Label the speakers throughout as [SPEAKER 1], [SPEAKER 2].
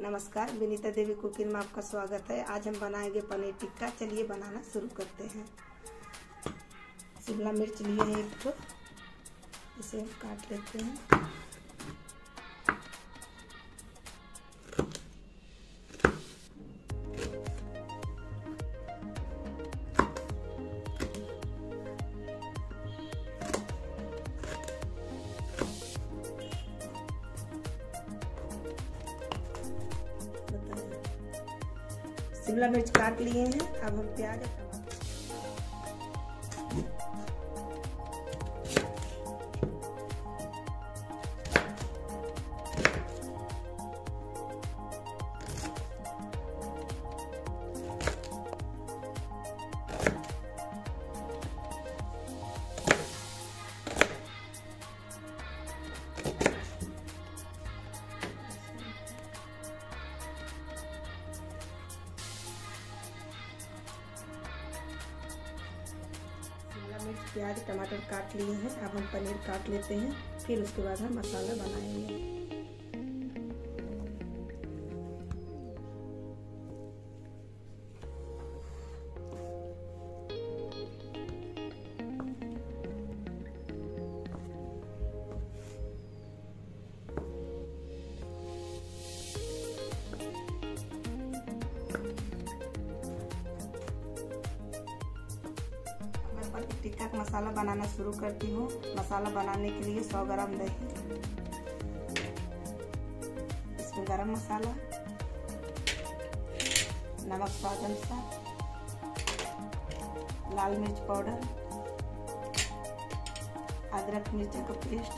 [SPEAKER 1] नमस्कार, विनीता देवी कुकिंग में आपका स्वागत है। आज हम बनाएँगे पनीर टिक्का। चलिए बनाना शुरू करते हैं। शिमला मिर्च लिए हैं एक तो इसे हम काट लेते हैं। शिमला मिर्च काट लिए हैं अब हम प्याज प्याज, टमाटर काट लिए हैं। अब हम पनीर काट लेते हैं। फिर उसके बाद हम मसाला बनाएँगे। टिक्का का मसाला बनाना शुरू करती हूँ। मसाला बनाने के लिए 100 ग्राम दही। इसमें गरम मसाला, नमक स्वाद अनुसार लाल मिर्च पाउडर, अदरक मिर्च का पेस्ट,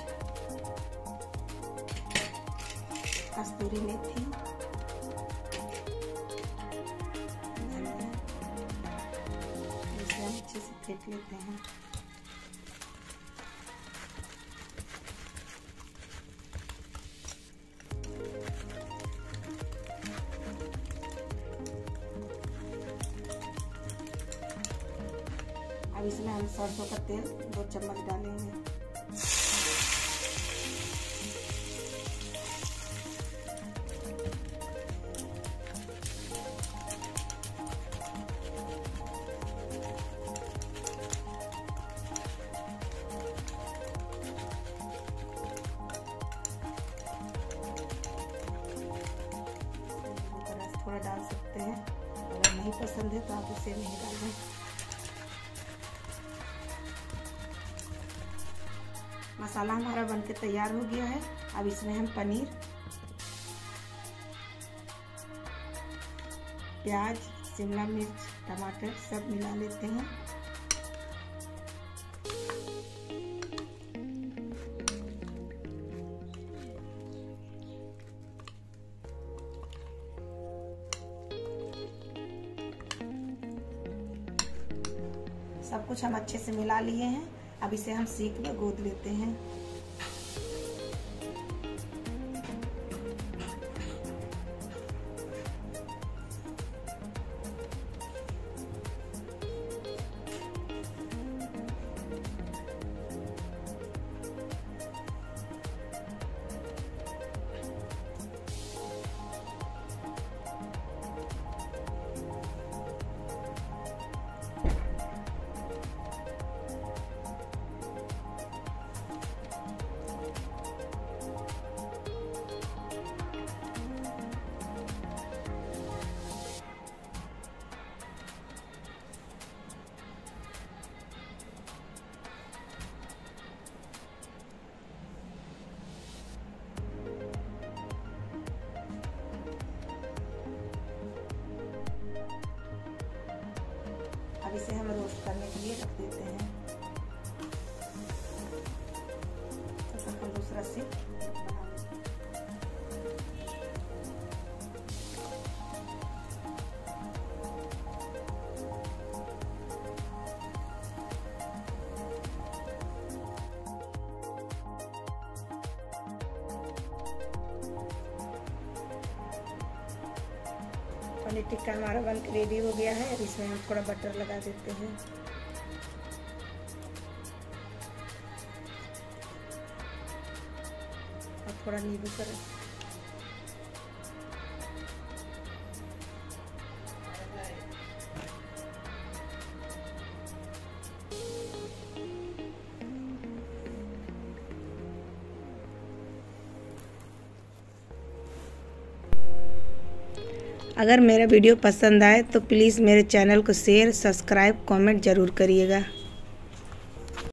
[SPEAKER 1] कस्तूरी मेथी अच्छे लेते हैं। अब इसमें हम सरसों का तेल दो चम्मच डालेंगे। सकते हैं। अगर नहीं पसंद है तो आप इसे नहीं डालें। मसाला हमारा बनके तैयार हो गया है। अब इसमें हम पनीर, प्याज, शिमला मिर्च, टमाटर सब मिला लेते हैं। सब कुछ हम अच्छे से मिला लिए हैं। अब इसे हम सीख में गोद लेते हैं। अब इसे हम रोस्ट करने के लिए रख देते हैं। पनीर टिक्का हमारा बन रेडी हो गया है। अब इसमें हम थोड़ा बटर लगा देते हैं। और थोड़ा नींबू का अगर मेरा वीडियो पसंद आए तो प्लीज़ मेरे चैनल को शेयर, सब्सक्राइब, कमेंट ज़रूर करिएगा।